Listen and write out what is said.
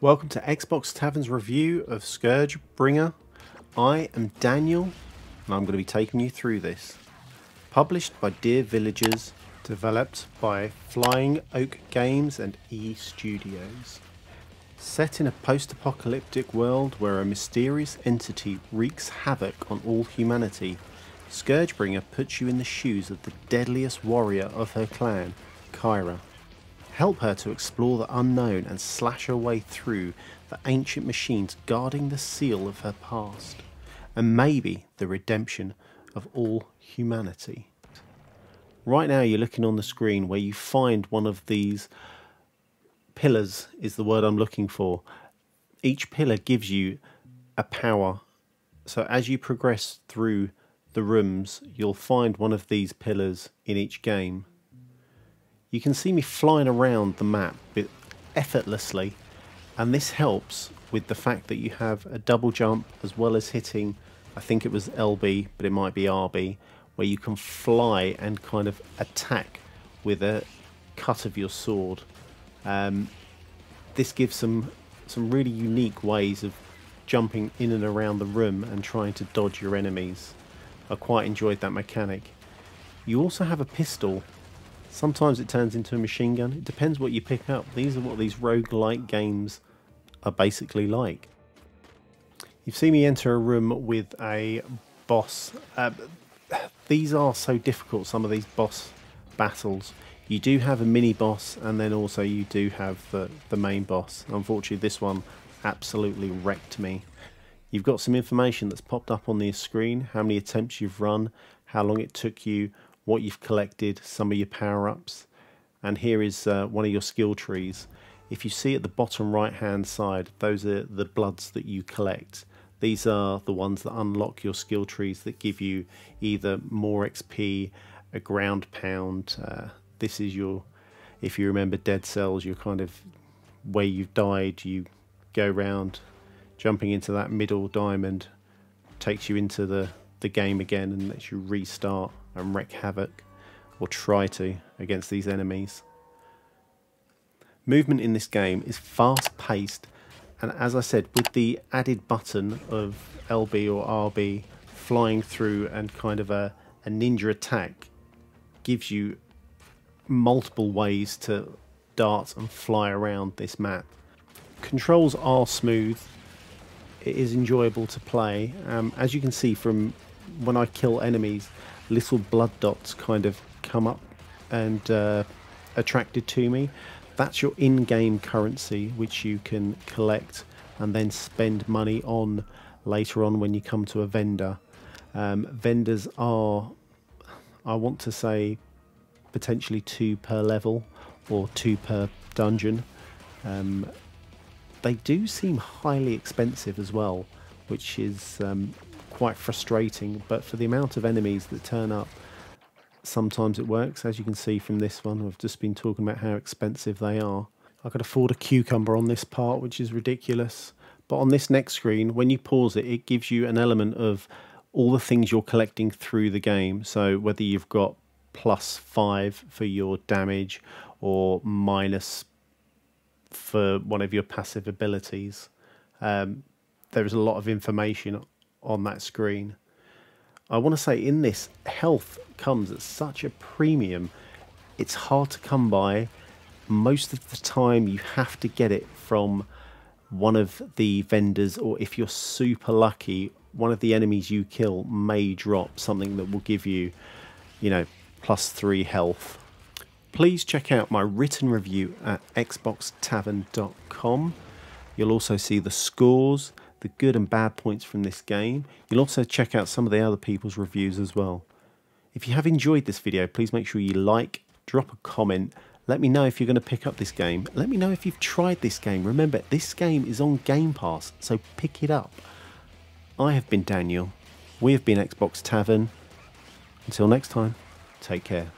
Welcome to Xbox Tavern's review of Scourge Bringer. I am Daniel, and I'm going to be taking you through this. Published by Dear Villagers, developed by Flying Oak Games and E Studios. Set in a post-apocalyptic world where a mysterious entity wreaks havoc on all humanity, Scourgebringer puts you in the shoes of the deadliest warrior of her clan, Kyhra. Help her to explore the unknown and slash her way through the ancient machines guarding the seal of her past, and maybe the redemption of all humanity. Right now, you're looking on the screen where you find one of these pillars, is the word I'm looking for. Each pillar gives you a power. So as you progress through the rooms, you'll find one of these pillars in each game. You can see me flying around the map effortlessly and this helps with the fact that you have a double jump as well as hitting I think it was LB but it might be RB where you can fly and kind of attack with a cut of your sword. Um, this gives some some really unique ways of jumping in and around the room and trying to dodge your enemies. I quite enjoyed that mechanic. You also have a pistol Sometimes it turns into a machine gun. It depends what you pick up. These are what these rogue-like games are basically like. You've seen me enter a room with a boss. Uh, these are so difficult, some of these boss battles. You do have a mini boss and then also you do have the, the main boss. Unfortunately this one absolutely wrecked me. You've got some information that's popped up on the screen, how many attempts you've run, how long it took you, what you've collected, some of your power-ups. And here is uh, one of your skill trees. If you see at the bottom right hand side, those are the bloods that you collect. These are the ones that unlock your skill trees that give you either more XP, a ground pound. Uh, this is your, if you remember Dead Cells, your kind of where you've died, you go round jumping into that middle diamond takes you into the, the game again and lets you restart and wreak havoc, or try to, against these enemies. Movement in this game is fast paced, and as I said, with the added button of LB or RB flying through and kind of a, a ninja attack gives you multiple ways to dart and fly around this map. Controls are smooth, it is enjoyable to play. Um, as you can see from when I kill enemies, little blood dots kind of come up and uh, attracted to me. That's your in-game currency, which you can collect and then spend money on later on when you come to a vendor. Um, vendors are, I want to say, potentially two per level or two per dungeon. Um, they do seem highly expensive as well, which is um, quite frustrating, but for the amount of enemies that turn up, sometimes it works. As you can see from this one, I've just been talking about how expensive they are. I could afford a cucumber on this part, which is ridiculous. But on this next screen, when you pause it, it gives you an element of all the things you're collecting through the game. So whether you've got plus five for your damage or minus for one of your passive abilities. Um, there is a lot of information on that screen. I want to say in this, health comes at such a premium. It's hard to come by. Most of the time, you have to get it from one of the vendors, or if you're super lucky, one of the enemies you kill may drop something that will give you, you know, plus three health. Please check out my written review at xboxtavern.com. You'll also see the scores, the good and bad points from this game. You'll also check out some of the other people's reviews as well. If you have enjoyed this video, please make sure you like, drop a comment, let me know if you're going to pick up this game. Let me know if you've tried this game. Remember, this game is on Game Pass, so pick it up. I have been Daniel. We have been Xbox Tavern. Until next time, take care.